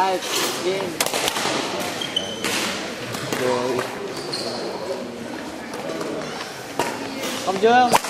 Five, ten. Không chưa?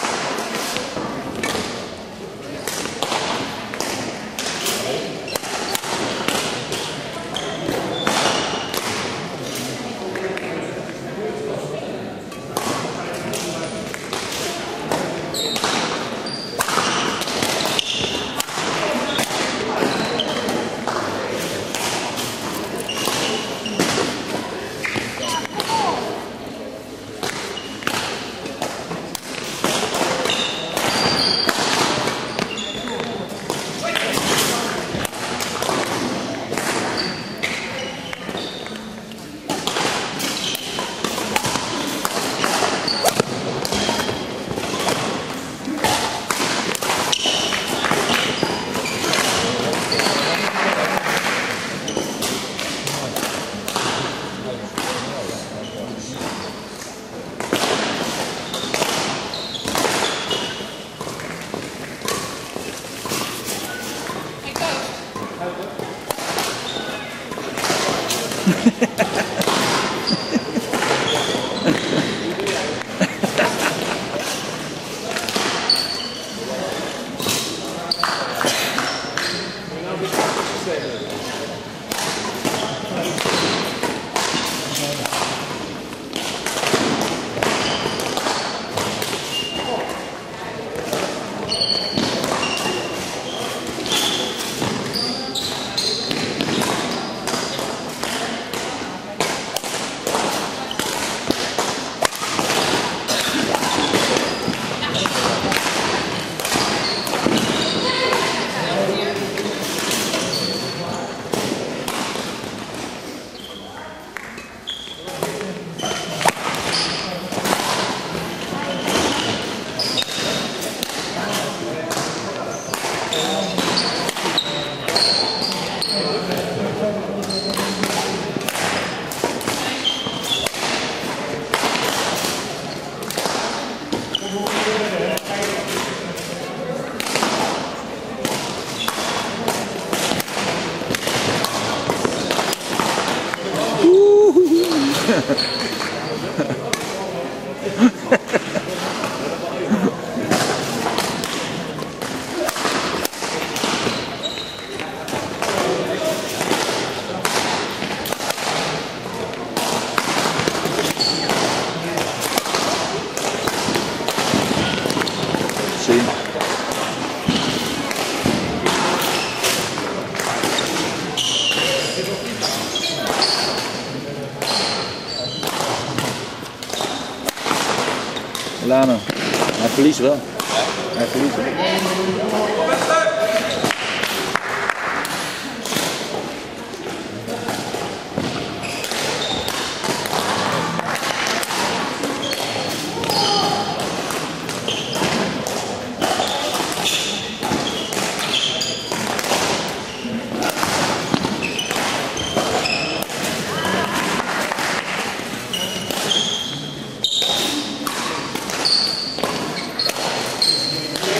Será? É?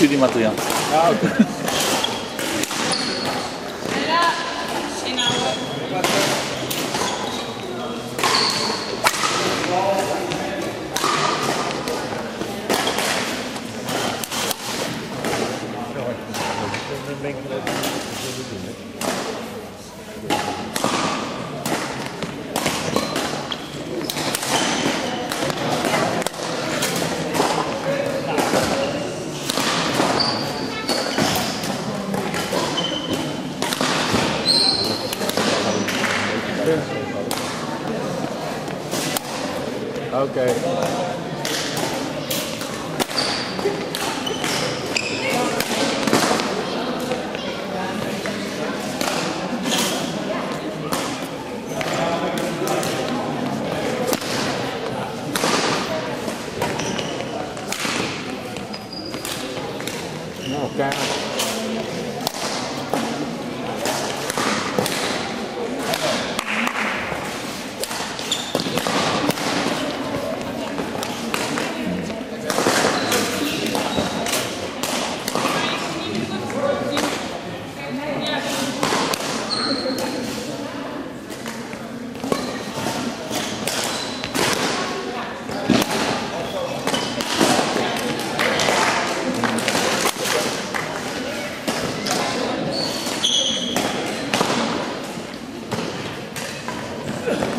Für die Materialien. Ah, okay. Okay.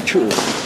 True.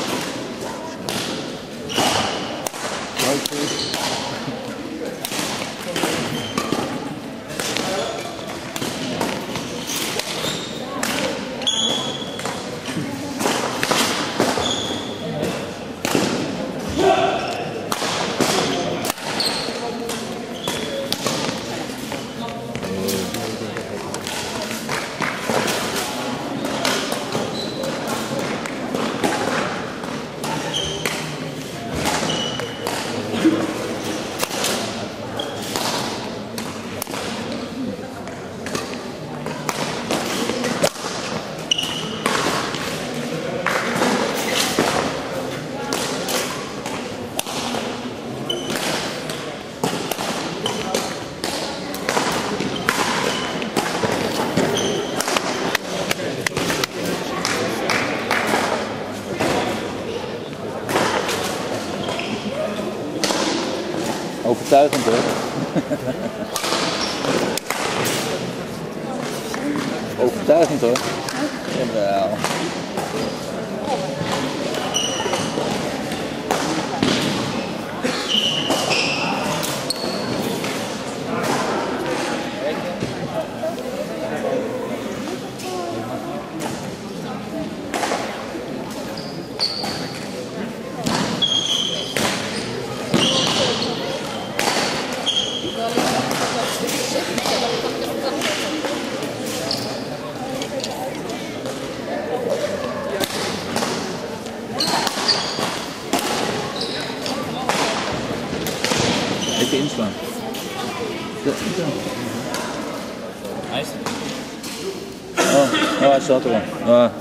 overtuigend hoor. overtuigend hoor. Jawel. Сатова. А.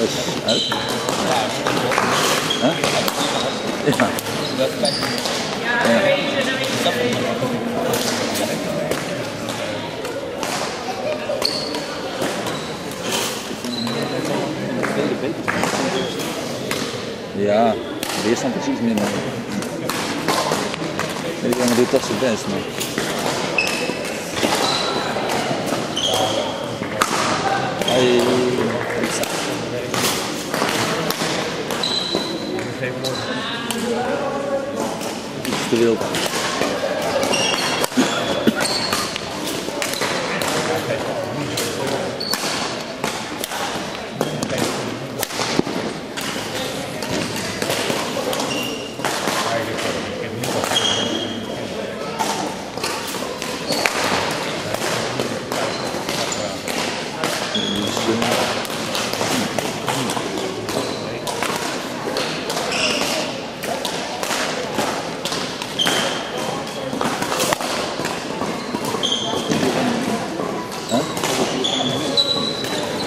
Is uit. Ja, dat? Ja. Dat kijk Ja, de weerstand iets minder. Deze jongen doet toch zijn best, maar.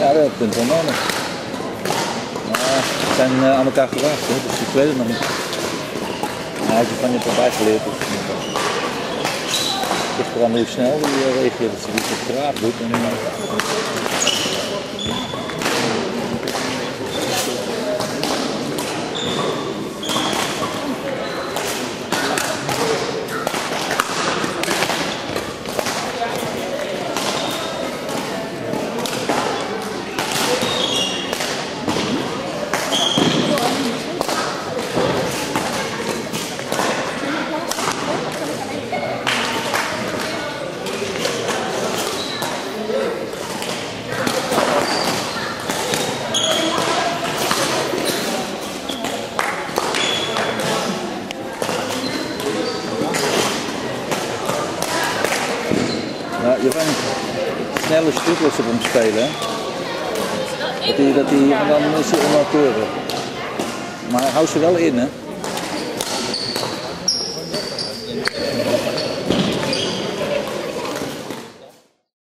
Ja, dat punt wel nodig. Maar we zijn eh, aan elkaar gewaagd, dus ik weet het nog niet. Hij heeft er van niet erbij geleerd. Dus, eh, het ligt eraan hoe snel die uh, reageert. Als hij iets op graaf doet, dan, je bent snelle stukjes op hem spelen. Dat hij, dat hij, dan is hij. Maar hou ze wel in, hè.